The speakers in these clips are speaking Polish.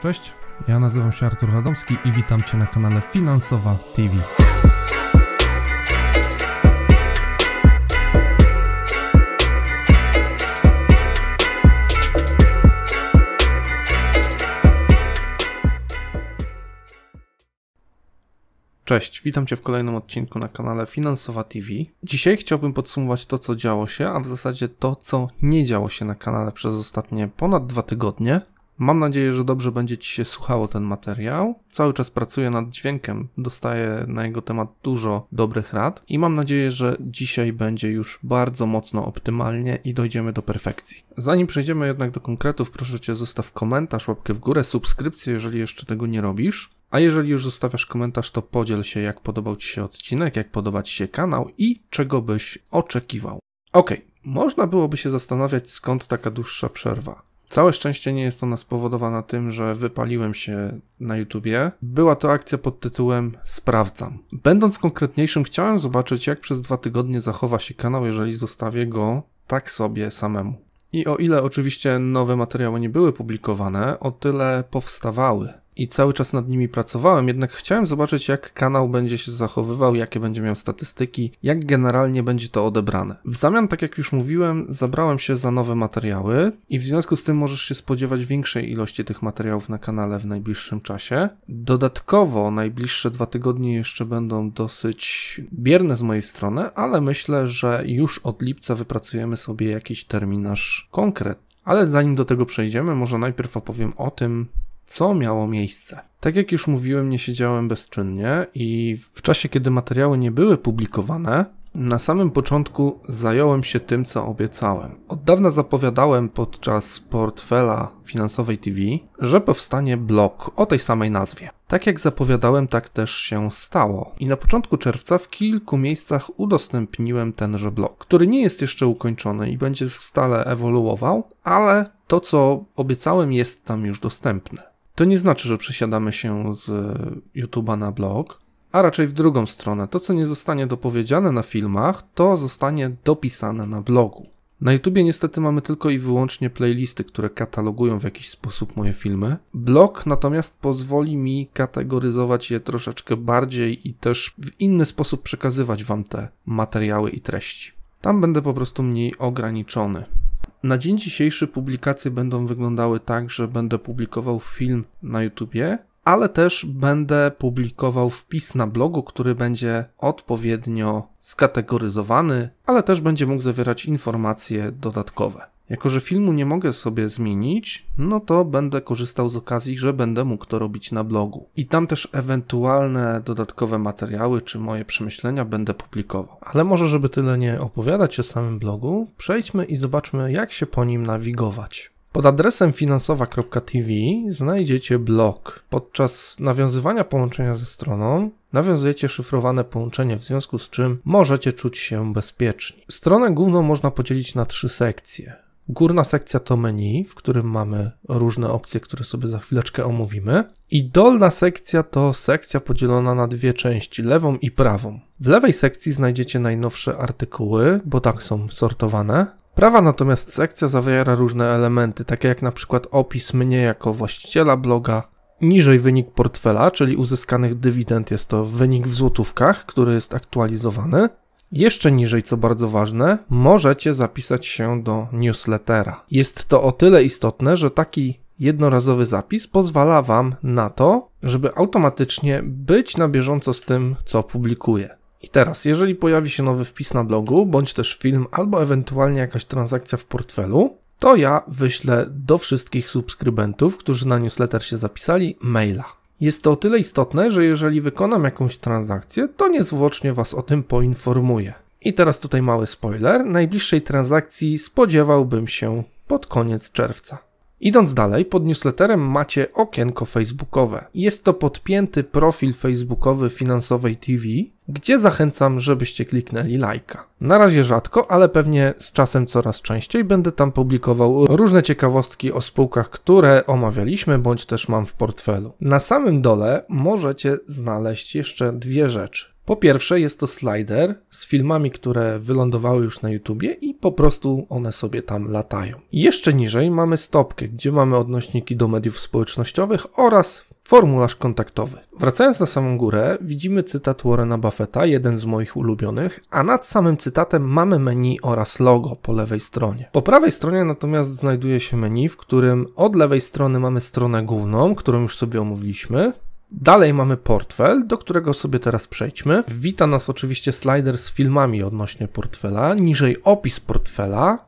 Cześć, ja nazywam się Artur Radomski i witam Cię na kanale Finansowa TV. Cześć, witam Cię w kolejnym odcinku na kanale Finansowa TV. Dzisiaj chciałbym podsumować to, co działo się, a w zasadzie to, co nie działo się na kanale przez ostatnie ponad dwa tygodnie. Mam nadzieję, że dobrze będzie Ci się słuchało ten materiał. Cały czas pracuję nad dźwiękiem, dostaję na jego temat dużo dobrych rad i mam nadzieję, że dzisiaj będzie już bardzo mocno optymalnie i dojdziemy do perfekcji. Zanim przejdziemy jednak do konkretów, proszę Cię zostaw komentarz, łapkę w górę, subskrypcję, jeżeli jeszcze tego nie robisz. A jeżeli już zostawiasz komentarz, to podziel się, jak podobał Ci się odcinek, jak podoba Ci się kanał i czego byś oczekiwał. Ok, można byłoby się zastanawiać, skąd taka dłuższa przerwa. Całe szczęście nie jest ona spowodowana tym, że wypaliłem się na YouTubie. Była to akcja pod tytułem Sprawdzam. Będąc konkretniejszym, chciałem zobaczyć, jak przez dwa tygodnie zachowa się kanał, jeżeli zostawię go tak sobie samemu. I o ile oczywiście nowe materiały nie były publikowane, o tyle powstawały i cały czas nad nimi pracowałem, jednak chciałem zobaczyć, jak kanał będzie się zachowywał, jakie będzie miał statystyki, jak generalnie będzie to odebrane. W zamian, tak jak już mówiłem, zabrałem się za nowe materiały i w związku z tym możesz się spodziewać większej ilości tych materiałów na kanale w najbliższym czasie. Dodatkowo najbliższe dwa tygodnie jeszcze będą dosyć bierne z mojej strony, ale myślę, że już od lipca wypracujemy sobie jakiś terminarz konkretny. Ale zanim do tego przejdziemy, może najpierw opowiem o tym, co miało miejsce. Tak jak już mówiłem, nie siedziałem bezczynnie i w czasie, kiedy materiały nie były publikowane, na samym początku zająłem się tym, co obiecałem. Od dawna zapowiadałem podczas portfela finansowej TV, że powstanie blog o tej samej nazwie. Tak jak zapowiadałem, tak też się stało. I na początku czerwca w kilku miejscach udostępniłem tenże blog, który nie jest jeszcze ukończony i będzie stale ewoluował, ale to, co obiecałem, jest tam już dostępne. To nie znaczy, że przesiadamy się z YouTube'a na blog, a raczej w drugą stronę. To, co nie zostanie dopowiedziane na filmach, to zostanie dopisane na blogu. Na YouTubie niestety mamy tylko i wyłącznie playlisty, które katalogują w jakiś sposób moje filmy. Blog natomiast pozwoli mi kategoryzować je troszeczkę bardziej i też w inny sposób przekazywać Wam te materiały i treści. Tam będę po prostu mniej ograniczony. Na dzień dzisiejszy publikacje będą wyglądały tak, że będę publikował film na YouTubie, ale też będę publikował wpis na blogu, który będzie odpowiednio skategoryzowany, ale też będzie mógł zawierać informacje dodatkowe. Jako, że filmu nie mogę sobie zmienić, no to będę korzystał z okazji, że będę mógł to robić na blogu. I tam też ewentualne dodatkowe materiały czy moje przemyślenia będę publikował. Ale może, żeby tyle nie opowiadać o samym blogu, przejdźmy i zobaczmy, jak się po nim nawigować. Pod adresem finansowa.tv znajdziecie blog. Podczas nawiązywania połączenia ze stroną nawiązujecie szyfrowane połączenie, w związku z czym możecie czuć się bezpieczni. Stronę główną można podzielić na trzy sekcje. Górna sekcja to menu, w którym mamy różne opcje, które sobie za chwileczkę omówimy. I dolna sekcja to sekcja podzielona na dwie części, lewą i prawą. W lewej sekcji znajdziecie najnowsze artykuły, bo tak są sortowane. Prawa natomiast sekcja zawiera różne elementy, takie jak na przykład opis mnie jako właściciela bloga, niżej wynik portfela, czyli uzyskanych dywidend jest to wynik w złotówkach, który jest aktualizowany. Jeszcze niżej, co bardzo ważne, możecie zapisać się do newslettera. Jest to o tyle istotne, że taki jednorazowy zapis pozwala Wam na to, żeby automatycznie być na bieżąco z tym, co publikuję. I teraz, jeżeli pojawi się nowy wpis na blogu, bądź też film, albo ewentualnie jakaś transakcja w portfelu, to ja wyślę do wszystkich subskrybentów, którzy na newsletter się zapisali, maila. Jest to o tyle istotne, że jeżeli wykonam jakąś transakcję, to niezwłocznie Was o tym poinformuję. I teraz tutaj mały spoiler. Najbliższej transakcji spodziewałbym się pod koniec czerwca. Idąc dalej, pod newsletterem macie okienko facebookowe. Jest to podpięty profil facebookowy finansowej TV, gdzie zachęcam, żebyście kliknęli lajka. Na razie rzadko, ale pewnie z czasem coraz częściej będę tam publikował różne ciekawostki o spółkach, które omawialiśmy bądź też mam w portfelu. Na samym dole możecie znaleźć jeszcze dwie rzeczy. Po pierwsze jest to slider z filmami, które wylądowały już na YouTubie i po prostu one sobie tam latają. Jeszcze niżej mamy stopkę, gdzie mamy odnośniki do mediów społecznościowych oraz formularz kontaktowy. Wracając na samą górę, widzimy cytat Warrena Buffetta, jeden z moich ulubionych, a nad samym cytatem mamy menu oraz logo po lewej stronie. Po prawej stronie natomiast znajduje się menu, w którym od lewej strony mamy stronę główną, którą już sobie omówiliśmy. Dalej mamy portfel, do którego sobie teraz przejdźmy. Wita nas oczywiście slider z filmami odnośnie portfela, niżej opis portfela,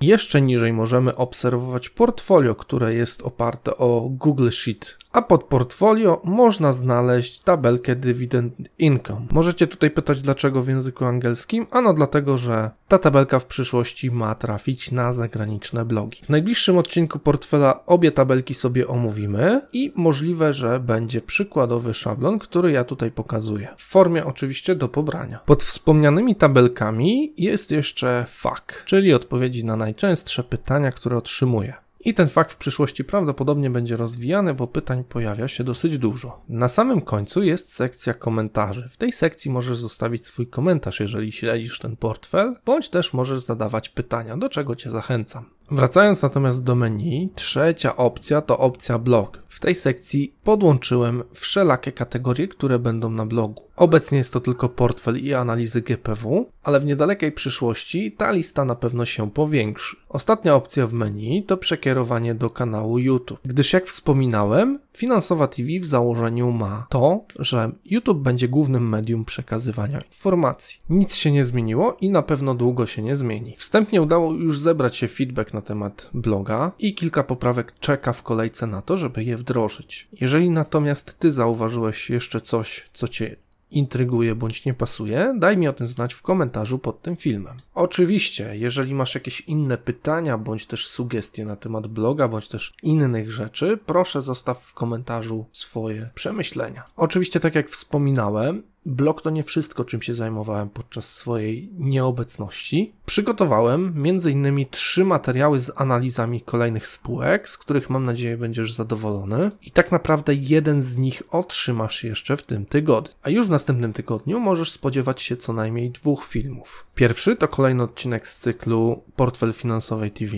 jeszcze niżej możemy obserwować portfolio, które jest oparte o Google Sheet a pod portfolio można znaleźć tabelkę Dividend Income. Możecie tutaj pytać dlaczego w języku angielskim? Ano dlatego, że ta tabelka w przyszłości ma trafić na zagraniczne blogi. W najbliższym odcinku portfela obie tabelki sobie omówimy i możliwe, że będzie przykładowy szablon, który ja tutaj pokazuję. W formie oczywiście do pobrania. Pod wspomnianymi tabelkami jest jeszcze FAQ, czyli odpowiedzi na najczęstsze pytania, które otrzymuję. I ten fakt w przyszłości prawdopodobnie będzie rozwijany, bo pytań pojawia się dosyć dużo. Na samym końcu jest sekcja komentarzy. W tej sekcji możesz zostawić swój komentarz, jeżeli śledzisz ten portfel, bądź też możesz zadawać pytania, do czego Cię zachęcam. Wracając natomiast do menu, trzecia opcja to opcja blog. W tej sekcji podłączyłem wszelakie kategorie, które będą na blogu. Obecnie jest to tylko portfel i analizy GPW, ale w niedalekiej przyszłości ta lista na pewno się powiększy. Ostatnia opcja w menu to przekierowanie do kanału YouTube, gdyż jak wspominałem, Finansowa TV w założeniu ma to, że YouTube będzie głównym medium przekazywania informacji. Nic się nie zmieniło i na pewno długo się nie zmieni. Wstępnie udało już zebrać się feedback na temat bloga i kilka poprawek czeka w kolejce na to, żeby je wdrożyć. Jeżeli natomiast ty zauważyłeś jeszcze coś, co cię intryguje bądź nie pasuje, daj mi o tym znać w komentarzu pod tym filmem. Oczywiście, jeżeli masz jakieś inne pytania bądź też sugestie na temat bloga bądź też innych rzeczy, proszę zostaw w komentarzu swoje przemyślenia. Oczywiście, tak jak wspominałem, Blog to nie wszystko, czym się zajmowałem podczas swojej nieobecności. Przygotowałem m.in. trzy materiały z analizami kolejnych spółek, z których mam nadzieję będziesz zadowolony. I tak naprawdę jeden z nich otrzymasz jeszcze w tym tygodniu. A już w następnym tygodniu możesz spodziewać się co najmniej dwóch filmów. Pierwszy to kolejny odcinek z cyklu Portfel Finansowej TV,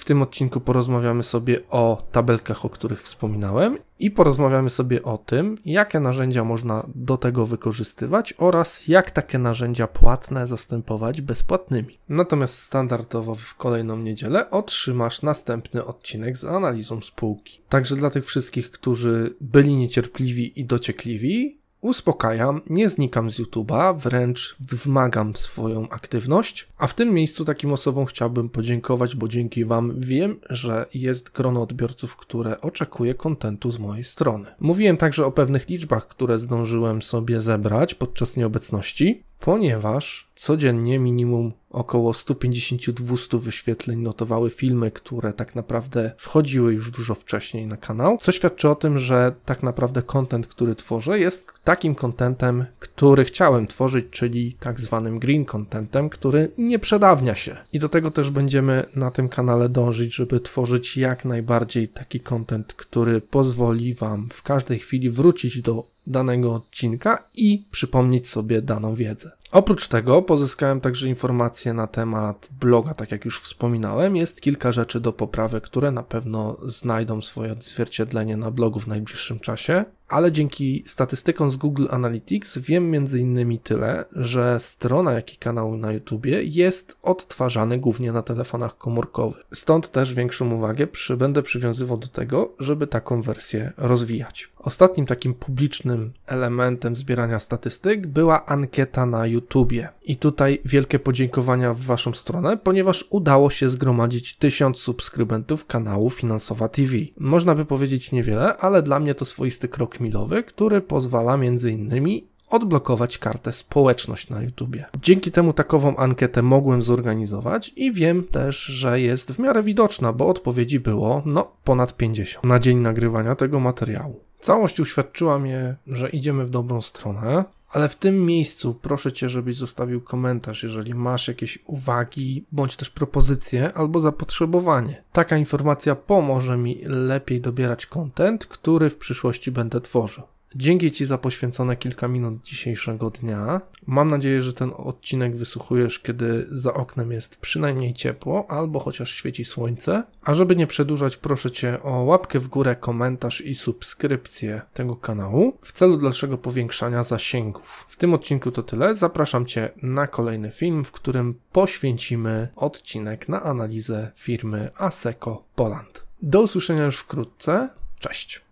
w tym odcinku porozmawiamy sobie o tabelkach, o których wspominałem, i porozmawiamy sobie o tym, jakie narzędzia można do tego wykorzystywać oraz jak takie narzędzia płatne zastępować bezpłatnymi. Natomiast standardowo w kolejną niedzielę otrzymasz następny odcinek z analizą spółki. Także dla tych wszystkich, którzy byli niecierpliwi i dociekliwi, Uspokajam, nie znikam z YouTube'a, wręcz wzmagam swoją aktywność, a w tym miejscu takim osobom chciałbym podziękować, bo dzięki Wam wiem, że jest grono odbiorców, które oczekuje kontentu z mojej strony. Mówiłem także o pewnych liczbach, które zdążyłem sobie zebrać podczas nieobecności ponieważ codziennie minimum około 150-200 wyświetleń notowały filmy, które tak naprawdę wchodziły już dużo wcześniej na kanał, co świadczy o tym, że tak naprawdę content, który tworzę, jest takim contentem, który chciałem tworzyć, czyli tak zwanym green contentem, który nie przedawnia się. I do tego też będziemy na tym kanale dążyć, żeby tworzyć jak najbardziej taki content, który pozwoli Wam w każdej chwili wrócić do danego odcinka i przypomnieć sobie daną wiedzę. Oprócz tego pozyskałem także informacje na temat bloga, tak jak już wspominałem. Jest kilka rzeczy do poprawy, które na pewno znajdą swoje odzwierciedlenie na blogu w najbliższym czasie ale dzięki statystykom z Google Analytics wiem innymi tyle, że strona, jak i kanał na YouTubie jest odtwarzany głównie na telefonach komórkowych. Stąd też większą uwagę przy, będę przywiązywał do tego, żeby taką wersję rozwijać. Ostatnim takim publicznym elementem zbierania statystyk była ankieta na YouTubie. I tutaj wielkie podziękowania w Waszą stronę, ponieważ udało się zgromadzić 1000 subskrybentów kanału Finansowa TV. Można by powiedzieć niewiele, ale dla mnie to swoisty krok milowy, który pozwala między innymi odblokować kartę społeczność na YouTubie. Dzięki temu takową ankietę mogłem zorganizować i wiem też, że jest w miarę widoczna, bo odpowiedzi było no ponad 50 na dzień nagrywania tego materiału. Całość uświadczyła mnie, że idziemy w dobrą stronę, ale w tym miejscu proszę Cię, żebyś zostawił komentarz, jeżeli masz jakieś uwagi, bądź też propozycje albo zapotrzebowanie. Taka informacja pomoże mi lepiej dobierać content, który w przyszłości będę tworzył. Dzięki Ci za poświęcone kilka minut dzisiejszego dnia. Mam nadzieję, że ten odcinek wysłuchujesz, kiedy za oknem jest przynajmniej ciepło, albo chociaż świeci słońce. A żeby nie przedłużać, proszę Cię o łapkę w górę, komentarz i subskrypcję tego kanału w celu dalszego powiększania zasięgów. W tym odcinku to tyle. Zapraszam Cię na kolejny film, w którym poświęcimy odcinek na analizę firmy Aseco Poland. Do usłyszenia już wkrótce. Cześć.